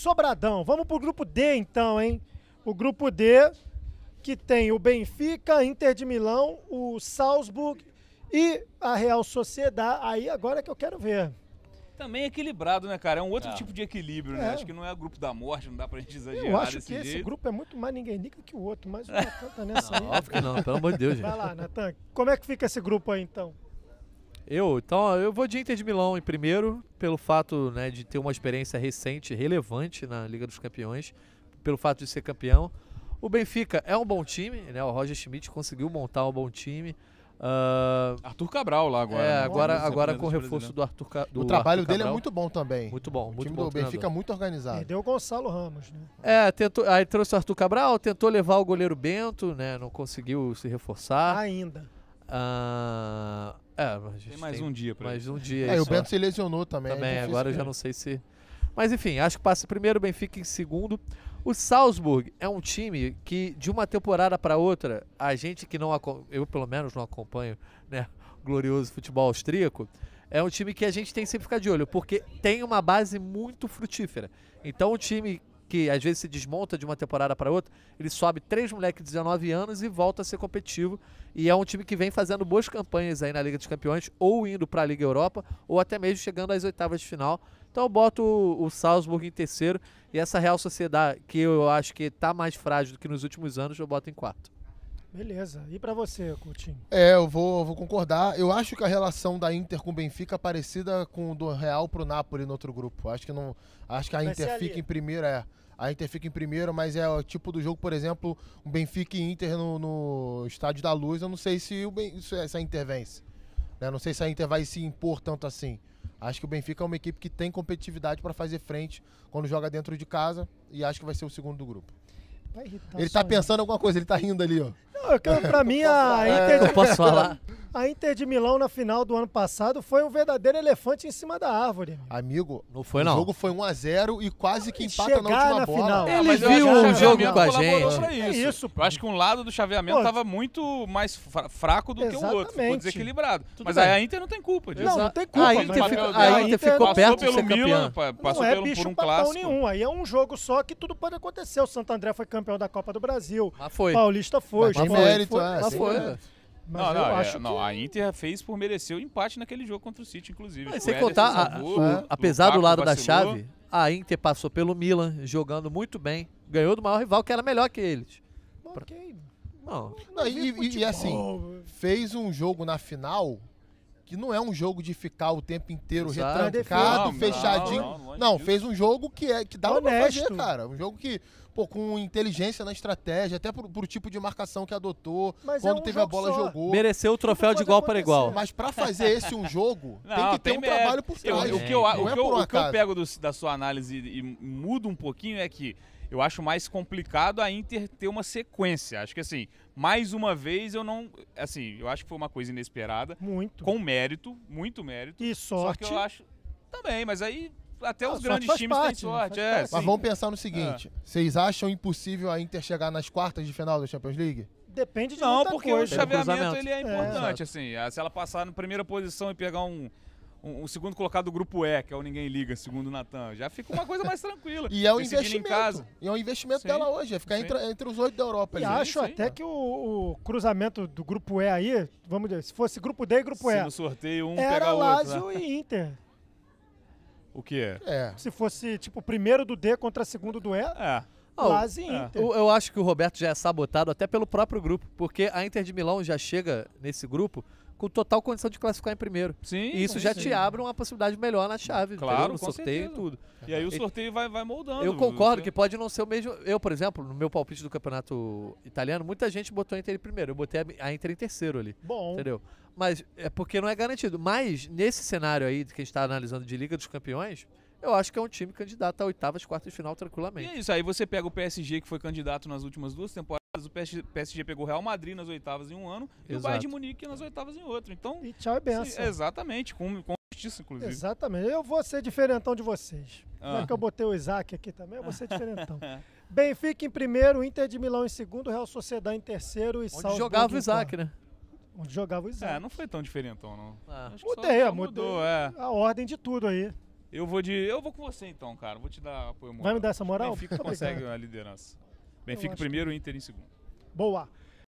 Sobradão. Vamos pro grupo D então, hein? O grupo D que tem o Benfica, Inter de Milão, o Salzburg e a Real Sociedade. Aí agora é que eu quero ver. Também equilibrado, né, cara? É um outro É. tipo de equilíbrio, né? É. Acho que não é grupo da morte, não dá pra gente exagerar Eu acho desse que esse jeito. grupo é muito mais ninguém liga que o outro, mas o Natan tá nessa aí. Óbvio que não, pelo amor de Deus, gente. Vai lá, Natan. Como é que fica esse grupo aí então? Eu, então, eu vou de Inter de Milão em primeiro, pelo fato né, de ter uma experiência recente, relevante na Liga dos Campeões, pelo fato de ser campeão. O Benfica é um bom time, né? O Roger Schmidt conseguiu montar um bom time. Ah, Arthur Cabral lá agora. é, né? agora, Sempre agora dos com o reforço do Arthur Ca- do o trabalho Arthur dele é Cabral. muito bom também. Muito bom, o muito time bom. do Benfica é muito organizado. Perdeu o Gonçalo Ramos, né? É, tentou, aí trouxe o Arthur Cabral, tentou levar o goleiro Bento, né? Não conseguiu se reforçar. Ainda. Ah, é, mas a gente Tem mais um dia pra mais isso. um dia. É, aí o só. Bento se lesionou também. é Também, difícil agora eu já não sei se. Mas enfim, acho que passa primeiro o Benfica em segundo. O Salzburg é um time que, de uma temporada para outra, a gente que não. Eu, pelo menos, não acompanho né, o glorioso futebol austríaco. É um time que a gente tem que sempre ficar de olho, porque tem uma base muito frutífera. Então, o time que às vezes se desmonta de uma temporada para outra, ele sobe três moleques de 19 anos e volta a ser competitivo. E é um time que vem fazendo boas campanhas aí na Liga dos Campeões, ou indo para a Liga Europa, ou até mesmo chegando às oitavas de final. Então eu boto o, o Salzburg em terceiro e essa Real Sociedade, que eu acho que tá mais frágil do que nos últimos anos, eu boto em quarto. Beleza. E pra você, Coutinho? É, eu vou, vou concordar. Eu acho que a relação da Inter com o Benfica é parecida com do Real pro Napoli no outro grupo. Acho que não, acho que a Vai Inter fica em primeiro, é. A Inter fica em primeiro, mas é o tipo do jogo, por exemplo, um Benfica e Inter no, no Estádio da Luz. Eu não sei se, o Ben, se essa Inter vence. né? Não sei se a Inter vai se impor tanto assim. Acho que o Benfica é uma equipe que tem competitividade para fazer frente quando joga dentro de casa e acho que vai ser o segundo do grupo. Vai irritar Ele tá pensando em alguma coisa, ele tá rindo ali, ó. Pra mim, a Inter, Eu posso falar? A Inter de Milão na final do ano passado foi um verdadeiro elefante em cima da árvore. Amigo, Não foi o não. jogo foi 1x0 e quase que empata Chegar na última na bola. final. Ele mas eu viu acho que o o jogo com a gente. pra É isso, Eu acho que um lado do chaveamento Pô, tava muito mais fra- fraco do que o outro. Ficou Exatamente. desequilibrado. Tudo mas bem. aí a Inter não tem culpa disso. Não, não tem culpa, A Inter, o ficou, papel a Inter ficou passou perto de pelo ser Milan, campeã. pa- passou não é pelo, bicho por um clássico. nenhum. Aí é um jogo só que tudo pode acontecer. O Santo André foi campeão da Copa do Brasil. Mas foi. Paulista foi. Mas Sport mérito, foi. é, Mas foi. Mas Não, eu não, é, acho não, que... a Inter fez por merecer o empate naquele jogo contra o City, inclusive. Mas sem contar, a- salvou, o- o apesar do lado da vacilou. chave, a Inter passou pelo Milan, jogando muito bem. Ganhou do maior rival, que era melhor que eles. Ok. Não, Não, e, e- e assim, fez um jogo na final que não é um jogo de ficar o tempo inteiro Exato. retrancado, Não, fechadinho. não, não, Não, disso. fez um jogo que, é, que dava pra Honesto. fazer, cara. Um jogo que, pô, com inteligência na estratégia, até por, por tipo de marcação que adotou, Mas é quando um teve a bola só. jogou. mereceu o troféu de igual para igual. Mas pra fazer esse um jogo, tem que ter um mérito. trabalho por Eu- trás. o, que eu, Não o é que eu- um o que eu pego do- da sua análise e, e mudo um pouquinho é que eu acho mais complicado a Inter ter uma sequência. Acho que assim, mais uma vez eu não. Assim, eu acho que foi uma coisa inesperada, Muito. com mérito, muito mérito. E Só sorte. que eu acho. Também, mas aí até Ah, os grandes times parte, têm né? sorte. É, parte. Mas vamos pensar no seguinte: vocês acham impossível a Inter chegar nas quartas de final da Champions League? Depende de Não, muita porque coisa. o chaveamento ele é É. importante, assim. ah, Se ela passar na primeira posição e pegar um, um, um segundo colocado do grupo E, que é o Ninguém Liga, segundo o Natan, já fica uma coisa mais tranquila. E é um Decidindo investimento. em casa. E é um investimento Sim. dela hoje, é ficar Sim. entre, entre os oito da Europa. E ali. acho sim. até que o, o cruzamento do grupo E aí, vamos dizer, se fosse grupo D e grupo Se E, no sorteio um era pegar o outro. Lazio né? e Inter. O que é? É. Se fosse, tipo, primeiro do D contra segundo do E, É. O- Lazio e é. Inter. Eu, eu acho que o Roberto já é sabotado até pelo próprio grupo, porque a Inter de Milão já chega nesse grupo com total condição de classificar em primeiro. Sim. E isso sim, já sim. te abre uma possibilidade melhor na chave, Claro, no sorteio e tudo. E aí o sorteio vai, vai moldando. Eu concordo que pode não ser o mesmo. Eu, por exemplo, no meu palpite do campeonato italiano, muita gente botou a Inter em primeiro. Eu botei a- a Inter em terceiro ali. Bom, Entendeu? Mas é porque não é garantido. Mas nesse cenário aí que a gente está analisando de Liga dos Campeões, eu acho que é um time candidato a oitavas, quartas de final E tranquilamente. é isso, aí você pega o PSG, que foi candidato nas últimas duas temporadas, o PSG, pegou o Real Madrid nas oitavas em um ano e o Exato. Bayern de Munique nas oitavas em outro. Então, e tchau e benção. exatamente, com, com justiça, inclusive. Exatamente. Eu vou ser diferentão de vocês. Já Ah. que eu botei o Isaac aqui também, eu vou ser diferentão. Benfica em primeiro, Inter de Milão em segundo, Real Sociedade em terceiro e Onde Salzburg jogava o Isaac, né? Onde jogava o Isaac. É, não foi tão diferentão, não. Ah. Acho que só- Mudei, só mudei mudou, é. a ordem de tudo aí. Eu vou de. Eu vou com você então, cara. Vou te dar apoio moral. Vai me dar essa moral? Benfica consegue a liderança. Benfica acho primeiro, Inter em segundo. Boa.